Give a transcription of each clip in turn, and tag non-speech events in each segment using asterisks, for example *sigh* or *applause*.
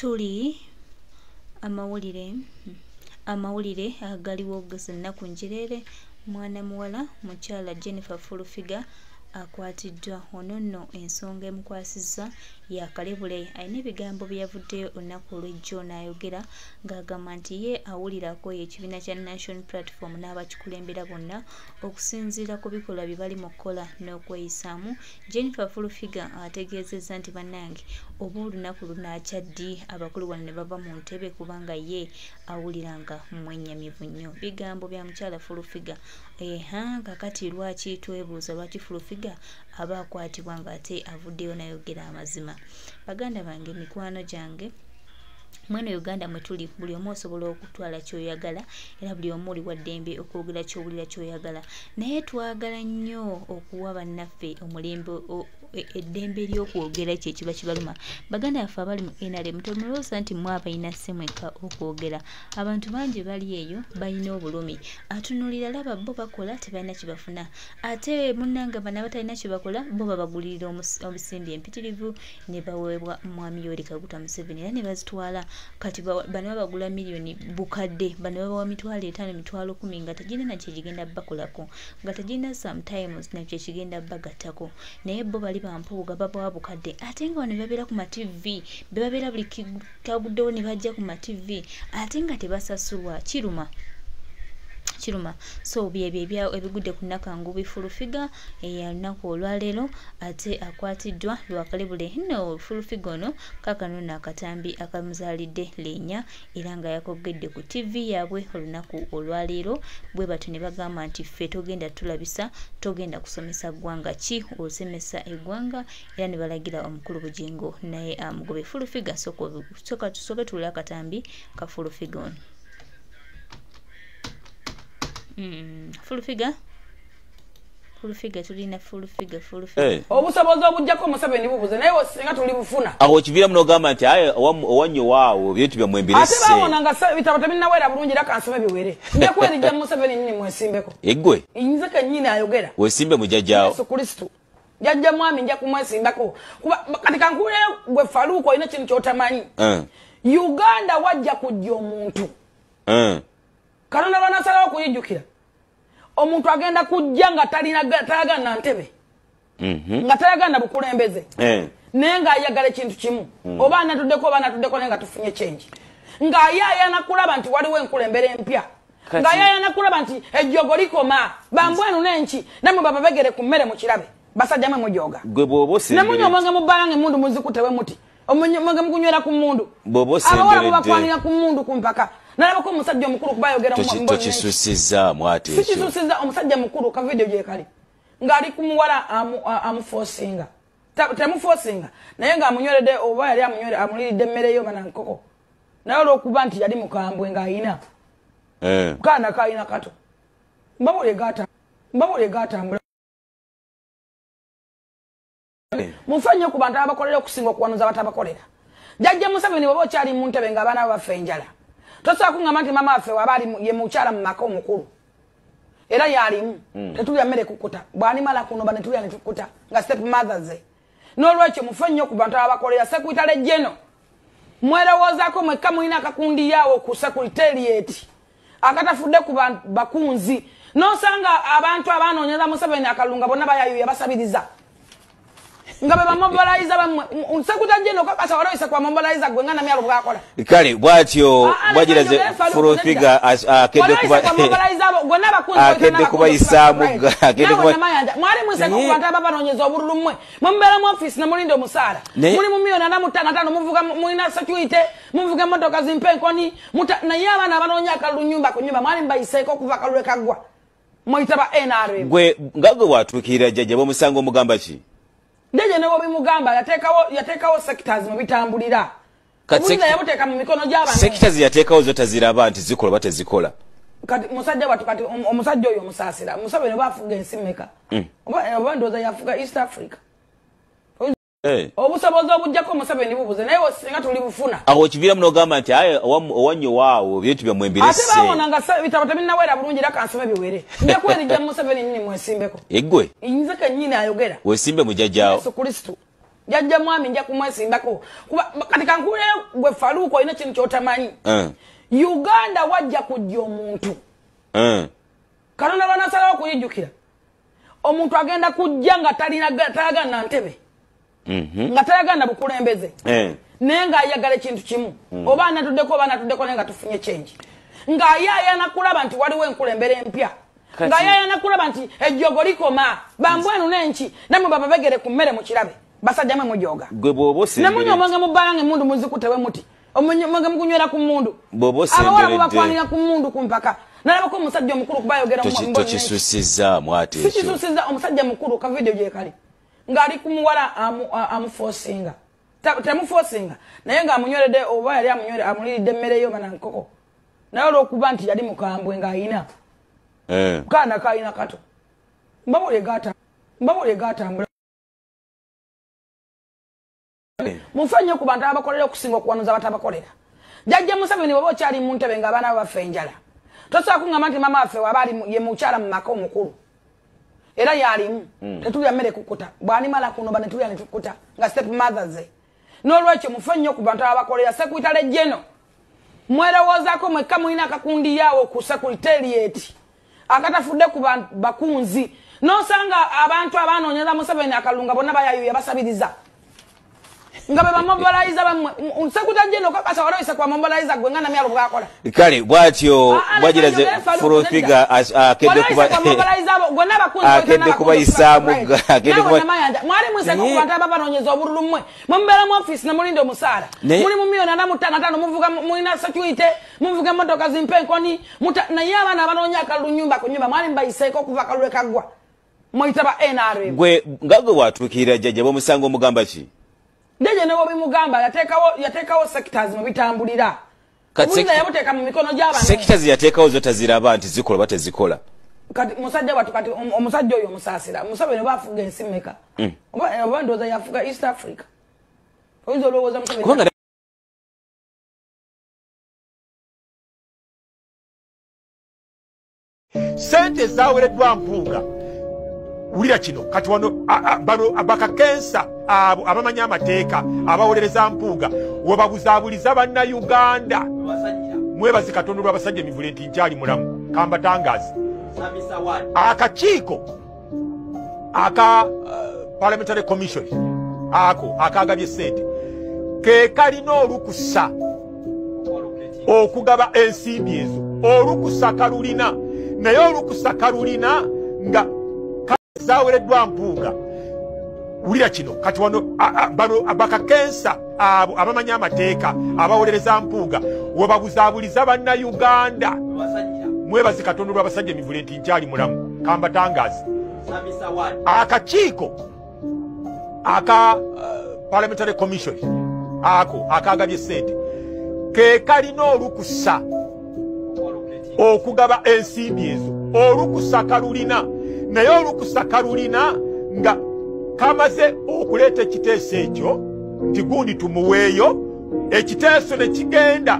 tuli amawulire amawulire agaliwo zennaku njereere. Mwana muwala mukyala jennifer fulufiga akwatiddwa. Ono nno ensonga emukwasizza yakalebule alina ebigambo byeyavuddeyo olunaku olw'ejjo n'ayogera ng'agamba nti ye awulirako ekibiina kya national platform n'abakikulembera bonna okusinziira ku bikolwa bye bali mu kukola n'okweyisaamu. Jennifer fulufiga ategeezezza nti bannange oba olunaku lunakyaddi abakulu wano ne bava mu ntebe kubanga ye awulira nga mwennyamivu nnyo. Bigambo bya mukyala fulufiga eha kakati lwaki twebuuza lwaki fulufiga aba akwatibwa ng'ate avuddeyo nayogera amazima. Baganda bange mikwano gyange mweno uganda mwe tuli buli omu osobola okutwala kyoyagala era buli omu oli waddembe okwogera kyowulira kyoyagala. Naye twagala nnyo okuwa bannaffe omulembe eddembe ery'okwogera ekyo ekiba kibaluma baganda yaffe abali mu nrm tomulowooza nti mwe abalina ssemweka okwogera. Abantu bangi bali eyo balina obulumi. Atunulira laba bo bakola tebalina kyebafuna ate munanga bano abatalina kyebakola bo babagulirira omusimbi empitirivu ne baweebwa mwami yoweri kaguta museveni era ne bazitwala kati bano babagula miliyoni bukadde bano babawa mitwalo etaano mitwalo kumi nga tegirina nakyekigenda bakolako nga tegirina sometimes nakyekigenda bagattako. Naye bo bali bampuuga babawa bukadde. Ate nga wano bebabeera ku matv bebabeera buli kaguddewo ne bajja ku matv ate nga tebasasulwa kiruma kiruma. So byebyo ebigudde ku nakangubi fulufiga eyalunaku olwaleero ate akwatiddwa lwakalebule no fulufiga ono kakano no akatambi akamuzaalidde leenya era nga yakogedde ku tivi yaabwe olunaku olwaleero. Bwe batyo ne bagamba nti ffe togenda tulabisa togenda kusomesa ggwanga ki? Osemesa eggwanga era ne balagira omukulu bugingo naye amugobe fulufiga soka tusooke tuwule akatambi ka fulufiga ono fulufiga fulufiga tulina fulufiga fulufiga obusobozi obujjako omuseveni bubuze naye singa tuli bufuna awo kiviramu nogamba nti aye owannyo waawo byetu byammwe ate mbirese bawona nga bitabo tebinnaweera bulungi era kansome biwere. *laughs* Njakwerija museveni nyini mwesimbeko? Eggwe? Nze kennyini ayogera. Wesimbe mujajjaawo yesu kristu jajja mwami nja kumwesimbako. Kuba kati kankuleyo gwe faluuko olina kintu kyotamanyi. Eh, uganda wajja kujja omuntu. Eh. Katonda lwanasalawo okuyijjukira omuntu agenda kujja nga tayagana ntebe. Mhm. nga tayagana bukulembeze. Eh. naye ng'ayagala ekintu kimu. Oba anatuddeko oba anatuddeko naye nga tufunye kyengi ng'ayayana kulaba nti waliwo enkulembera empya. Ng'ayayana kulaba nti ejjogo likoma. Bambwenu nenki namwe baba begere ku mmere mukirabe basajja mwe bw'oba nemunywa omwenge mubbanga emundu muzikute we muti. Omwenge mugunywera ku mundu. Abawala mubakwanira ku mundu ku mpaka nalabako omusajja omukulu kuba ayogera mu- Toki- mu- mu- tokisusizzaamu ate ekyo? sikisusiza omusajja mukulu ka vidiyo gyekali ng'ali ku muwala amufosinga. Temufosinga. Naye ng'amunyweredde oba yali amunywere amuliridde emmere yo banankoko naye olw'okuba nti yali mukambwe ng'ayina. Eh. kaana kayina kato. Mbabuli gatambula mufe nnyo ku bantu abakolera okusinga okuwanuza batabakolera jajja museveni bweba okyali mu ntebe ng'abaana bo baffe enjala tosobola kuŋŋamba nti mama waffe waba ali mu- ye mukyala mu maka omukulu. Era yalimu. Tetulya mmere kukuta bw'animala kunoba ne tulya ne tukuta nga step mothers n'olwekyo mufe nnyo ku bantu abakolera sekuitale jeno mwerowoozaako mwekka mulina akakundiyawo ku sekuritarieti akatafudde ku ban- bakunzi. N'osanga abantu abanoonyeza museveni akalunga bonna bayayuya basabiriza nga be bamobiliza bamwe sekuta jeno kakasa waloyise kwa mobiliza gwe nga namyalo bwakola kale bwatyo bwagiraze fulofiga akedde kuba akedde kubayisaamu akedde kuba mwali mwiseko Naye- ku bantu ababanoonyeza obululu mmwe. Mumubeera mu ofisi nemulinde omusaala Naye- muli mu miliyoni ana mutano atano muvuga mulina security muvuga emotoka zimpenkoni muta- naye abaana abanoonya akalulu nyumba ku nyumba mwali mubayiseeko okuva akalulu ekaggwa mweyita ba nrm gwe nga gwe bwatuukirira jjajja bamusanga omugamba ki ndeje ne bwebimugamba yateekawo yateekawo sectors mwe bitambulira. Sect- yabuteeka mu mikono gy'abantu. sectors ziyateekawo zo taziraba nti zikola oba tezikola. Kati musajja watu kati om- omusajja oyo omusaasira museveni oba afuga ensi mmeka? Oba ndowooza yafuga east africa. Obusobozi obujjako museveni bubuze naye singa tuli bufuna. Awo kiviramu nogamba nti aye owamu- owannyo waawo byetu byammwe ate mbirese bawona nga se- bitabo tebinnaweera bulungi era kansome biwere. Njakwerija museveni nyini mwesimbeko? Eggwe. Nze kennyini ayogera. Wesimbe mujajjaawo yesu kristu jajja mwami nja kumwesimbako. Kuba kati kankuleyo gwe faluuko olina kintu kyotamanyi. Eh, uganda wajja kujja omuntu. Eh. katonda lwanasalawo okuyijjukira omuntu agenda kujja nga talina- tayagala na ntebe. Nga tayagala na bukulembeze. Eh. naye ng'ayagala ekintu kimu. Oba anatuddeko oba anatuddeko naye nga tufunye kyengi ng'ayaayana kulaba nti waliwo enkulembera empya. Kati- ng'ayaayana kulaba nti ejjogo likoma. Bambwenu n'enki. Nammwe baba begere ku mmere mukirabe basajja mwe mujoga nemunywa omwenge mubbanga emundu muzikutewe muti. Omwenge mugunywera ku Bw'oba abawala mubakwanira ku mmundu ku mpaka. Nalabako omusajja omukulu kubayogera mu- Toki- mu- mu- tokisuusizaamu ate ekyo. Sikisusiza omusajja mukulu ka vidiyo gyekali ng'ali ku muwala amufosinga. Temufosinga. Naye ng'amunyweredde oba yali amuliridde emmere yo banankoko naye olw'okuba nti yali mukambwe ng'ayina. Eh. kaana kayina kato. Mbabule gata mbabule gatambula mufe nnyo ku bantu abakolera okusinga okuwanuza batabakolera jajja museveni bweba okyali mu ntebe ng'abaana baffe enjala tosobola kuŋŋamba nti mama waffe waba ali ye mukyala mu maka omukulu era yalimu tetulya mmere kukuta. Bw'animala kunoba ne tulya ne tukuta nga step mother ze. N'olwekyo mufe nnyo ku bantu ababakolera sekuitale jeno mwerowoozaako mwekka mulina akakundiyaawo ku sekuritarieti akatafudde ku ba- bakunzi. N'osanga abantu abanoonyeza museveni akalunga bonna bayayuya basabiriza nga be bamobiliza bamwe sekuta jeno okakasa waloyise kwa mobiliza gwe nga namyalo bwakola. Kale bwatyo Ah, ah, bwagiraze nedda. akedde kubayisaamu mwali mwiseko Naye- ku bantu ababanoonyeza obululu mmwe. Mumubeera mu ofisi ne mulinde omusaala. Muli mu miliyoni ana mu ttaano ataano. Muvuga mulina security muvuga emmotoka zimpenkoni naye abaana abanoonya akalulu nyumba ku nyumba mwali mubayiseeko okuva akalulu ekaggwa muyita ba nrm gwe nga gwe bwatuukirira jjajja bamusanga omugamba ki ndeje ne bwebimugamba yateekawo yateekawo sectors mu bitambulira. Kati obulina sector- yabuteeka mu mikono gy'abantu. sekita ziyateekawo zo taziraba nti zikola oba tezikola. Kati musajja watu kati om- omusajja oyo omusaasira museveni oba afuga ensi mmeka oba oba ndowooza yafuga east africa? Oyinza olowooza kubanga sente zawereddwa mpuuga wulira kino. Kati wano bano bakakensa abo abamanyi amateeka abawolereza mpuuga webabuzaabuliza bannayuganda. Mwebazi katonda olw'abasajja emivule nti nkyali mulamu. Kambatangazi akakiiko aka uh, parliamentary commission ako akagabye sente ke kalina olukusa okugaba ensimbi ezo. Olukusa kalulina. Naye olukusa kalulina nga zawereddwa mpuuga. Wulira kino kati wano bano bakakensa abo abamanyi amateeka abawolereza mpuuga webabuzaabuliza bannayuganda. Mwebazi katonda olw'abasajja emivule nti nkyali mulamu. Kambatangazi akakiiko aka uh, parliamentary commission ako akagabye sente ke kalina olukusa. okugaba ensimbi ezo. Olukusa kalulina naye olukusa kalulina nga kamaze okuleeta ekiteeso ekyo nti gundi tumuweeyo ekiteeso ne kigenda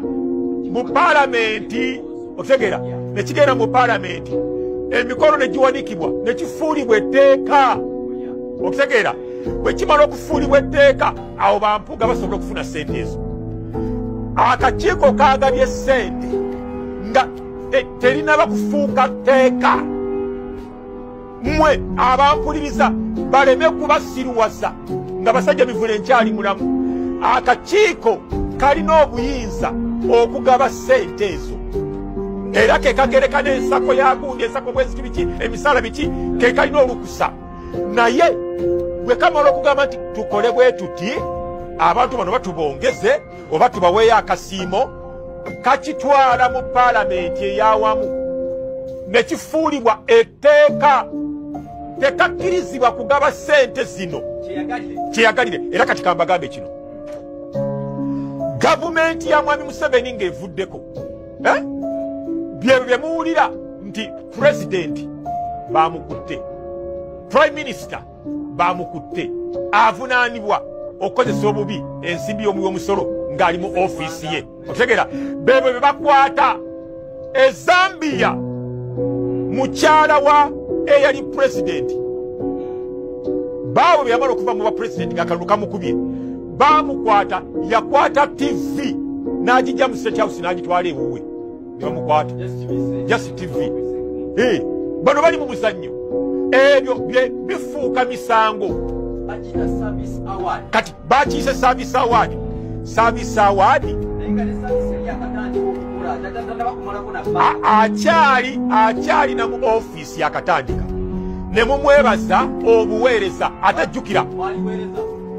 mu paalamenti okutegeera ne kigenda mu paalamenti. Emikono ne giwanikibwa ne kifuulibwa etteeka. Okutegeera bwe kimala okufuulibwa etteeka awo bampuga basobola okufuna sente ezo. Akakiiko kagabye sente nga te- terinaba kufuuka tteeka mmwe abampuliriza baleme kubasiruwasa nga basajja mivule nkyali mulamu. Akakiiko kalina obuyinza okugaba sente ezo. Era ke kagereka n'ensako yagundi ensako bweziti biki emisala biki ke kalina olukusa. Naye bwe kamala okugamba nti tukole bwe tuti abantu bano batubongeze oba tubaweeyo akasiimo kakitwala mu paalamenti eyawamu ne kifuulibwa etteeka tekakkirizibwa kugaba sente zino. Kyeyagalire. Era kati kambagambe kino. Gavumenti ya mwami museveni ng'evuddeko eh? byebyo bye muwulira nti pulezidenti bamukutte prime minisita bamukutte avunaanibwa okukozesa obubi ensimbi y'omuwi omusolo ng'ali mu ofiisi ye. Otegeera bebyo bye bakwata ezambiya mukyala wa eyali pulezidenti baawe bwe yamala okuva mu bapulezidenti ngaakalulu kamukubye baamukwata yakwata tv n'agijja mu state house n'agitwala ewuwe. Ne bamukwata. Just tv Eh, bano bali mu muzannyo. Ebyo bifuuka misango. Kati bakiise service award. Service award akyali akyali na mu ofiisi yakatandika ne mumwebaza obuweereza atajjukira.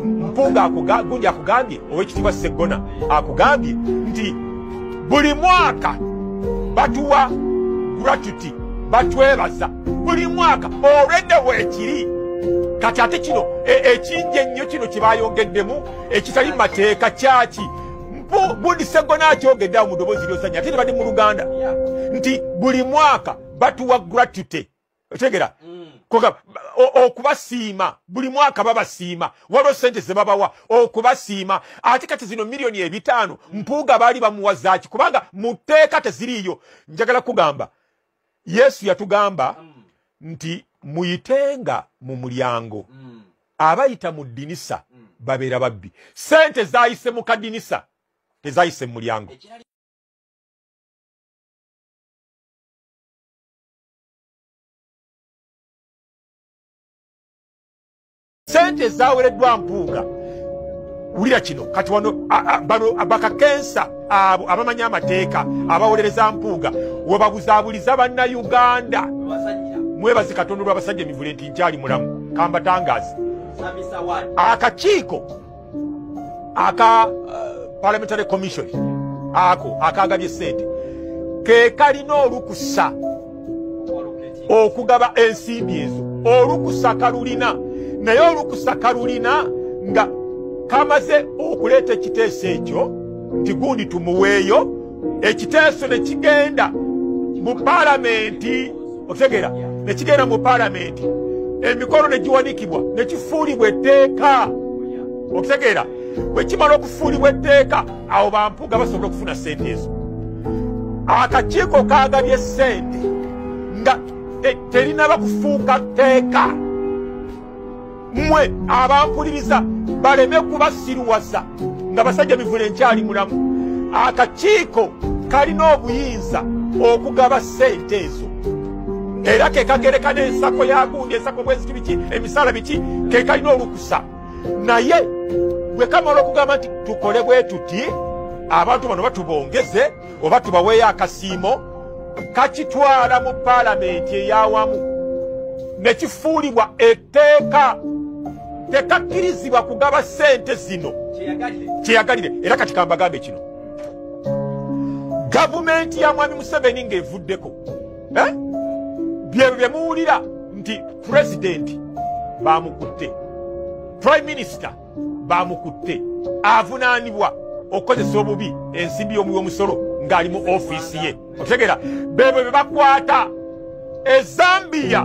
Mpunga gundi akugambye owekitiibwa seggona akugambye nti buli mwaka batuwa gratuity batwebaza. Buli mwaka olwedde weekiri. Kati ate kino e- ekingi ennyo kino kyebayongeddemu ekitali mateeka kyaki Mpu- bundi seggona akyogedde awo mu ddoboozi lyosanya ate bali mu luganda. Nti buli mwaka batuwa gratuity otegera okubasiima buli mwaka babasiima. Waliwo sente zebabawa okubasiima. Ate kati zino miliyoni ebitaano mpuuga baali bamuwa zaaki kubanga mu tteeka teziriiyo. Njagala kugamba yesu yatugamba nti muyitenga mu mulyango. Abayita mu ddinisa babeera babbi. Sente zayise mu kadinisa tezayise mu mulyango. Sente zawereddwa mpuuga wulira kino kati wano bano bakakensa abo abamanyi amateeka abawolereza mpuuga webabuzaabuliza bannayuganda. Mwebazi katonda olw'abasajja emivule nti nkyali mulamu. Kambatangazi akakiiko aka uh, parliamentary commission. Ako akagabye sente. Ke kalina olukusa okugaba ensimbi ezo. Olukusa kalulina. Naye olukusa kalulina nga kamaze okuleeta ekiteeso ekyo nti gundi tumuweeyo. Ekiteeso ne kigenda mu paalamenti okutegeera ne kigenda mu paalamenti emikolo ne giwanikibwa ne kifuulibwa etteeka. Okutegeera bwe kimala okufuulibwa etteeka awo bampuga basobola okufuna sente ezo. Akakiiko kagabye sente nga te- terinaba kufuuka tteeka. Mmwe abampuliriza baleme kubasiruwaza nga basajja mivule nkyali mulamu. Akakiiko kalina obuyinza okugaba sente ezo. Era ke kagereka n'ensako yagundi ensako bweziti biki emisala biki? Ke kalina olukusa. Naye bwe kamala okugamba nti tukole bwe tuti abantu bano batubongeze oba tubaweeyo akasiimo kakitwala mu paalamenti eyawamu. Ne kifuulibwa etteeka tekakkirizibwa kugaba sente zino. Kyeyagalire. Era kati kambagambe kino. Gavumenti ya mwami museveni ng'evuddeko eh? byebyo bye muwulira nti pulezidenti bamukutte prime minisita bamukutte. Avunaanibwa okukozesa obubi ensimbi y'omuwi omusolo ng'ali mu ofiisi ye. Otegeera bebyo bye bakwata. Ezambiya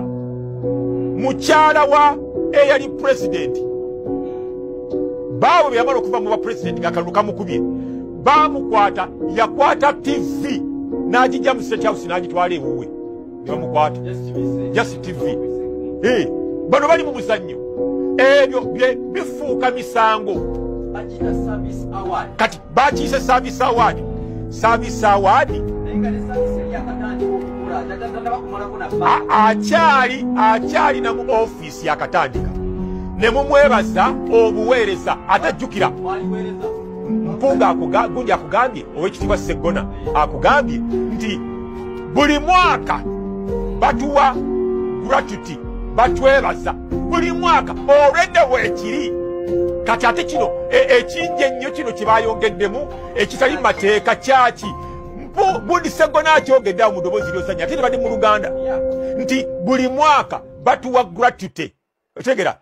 mukyala wa eyali pulezidenti. Baawe bwe yamala okuva mu bapulezidenti ngaakalulu kamukubye baamukwata yakwata tv n'agijja mu state house n'agitwala ewuwe. Ne bamukwata. Just tv Eh, bano bali mu muzannyo ebyo bye bifuuka misango. Kati bakiise service award. Service award? Akyali akyali na mu ofiisi yakatandika ne mumwebaza obuweereza atajjukira. Mpunga gundi akugambye owekitiibwa seggona akugambye nti buli mwaka batuwa gratuity batwebaza buli mwaka olwedde weekiri kati ate kino e- ekingi ennyo kino kyebayongeddemu ekitali mateeka kyaki? Bundi seggona akyogedde awo mu ddoboozi lyosanya ate bali mu luganda. Nti buli mwaka batuwa gratuity otegera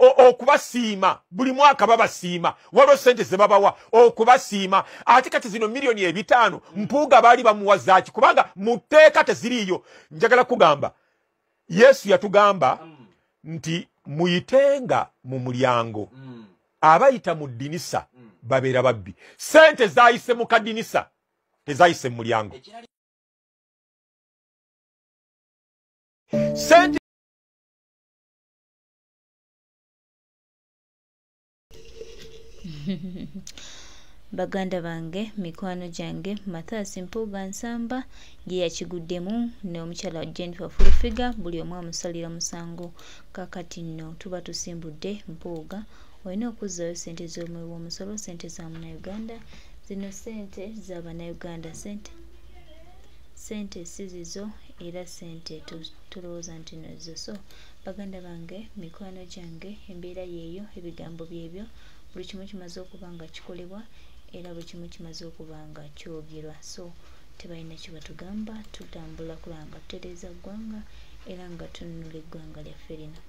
o- okubasiima buli mwaka babasiima waliwo sente zebabawa okubasiima. Ate kati zino miliyoni ebitaano mpuuga baali bamuwa zaaki kubanga mu tteeka teziriiyo. Njagala kugamba yesu yatugamba mm. nti muyitenga mu mulyango. Mm. Abayita mu ddinisa mm. babeera babbi. Sente zaayise mu kadinisa tezayise mu mulyango. Sente *laughs* baganda bange mikwano gyange mathaasi mpuuga nsamba gye yakiguddemu n'omukyala jennifer fulufiga buli omu amusalira musango. Kakati nno tuba tusimbudde mpuuga olina okuzzayo sente z'omuwe w'omusolo sente za munauganda zino sente z'abanauganda sente sente si zizo era sente tulowooza nti nozo so baganda bange mikwano gyange embeera yeeyo ebigambo byebyo buli kimu kimaze okuba nga kikolebwa era buli kimu kimaze okuba nga kyogerwa. So tebalina kibatugamba tutambula kulaba nga tutereeza ggwanga era nga tununula eggwanga lyaffe lino